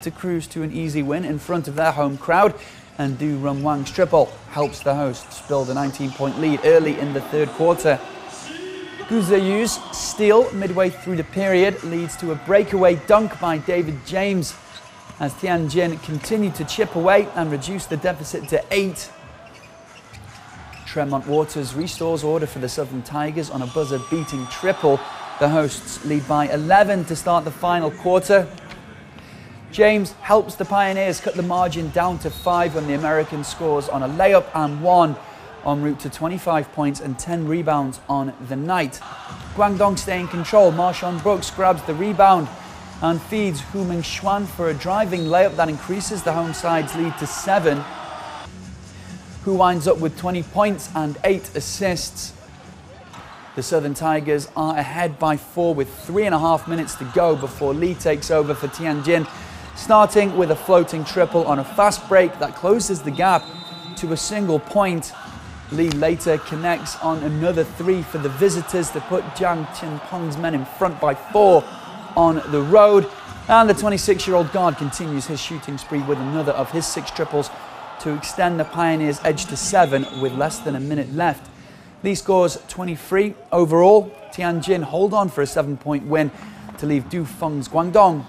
to cruise to an easy win in front of their home crowd and Du Runwang's triple helps the hosts build a 19-point lead early in the third quarter. Gu Zheyu's steal midway through the period leads to a breakaway dunk by David James as Tianjin continued to chip away and reduce the deficit to eight. Tremont Waters restores order for the Southern Tigers on a buzzer-beating triple. The hosts lead by 11 to start the final quarter James helps the Pioneers cut the margin down to five when the American scores on a layup and one en route to 25 points and 10 rebounds on the night. Guangdong stay in control. MarShon Brooks grabs the rebound and feeds Hu Mingxuan for a driving layup that increases the home side's lead to seven. Hu winds up with 20 points and eight assists. The Southern Tigers are ahead by four with three and a half minutes to go before Li takes over for Tianjin starting with a floating triple on a fast break that closes the gap to a single point. Li later connects on another three for the visitors to put Jiang Tianpeng's men in front by four on the road. And the 26-year-old guard continues his shooting spree with another of his six triples to extend the Pioneers' edge to seven with less than a minute left. Li scores 23 overall. Tianjin hold on for a seven-point win to leave Du Feng's Guangdong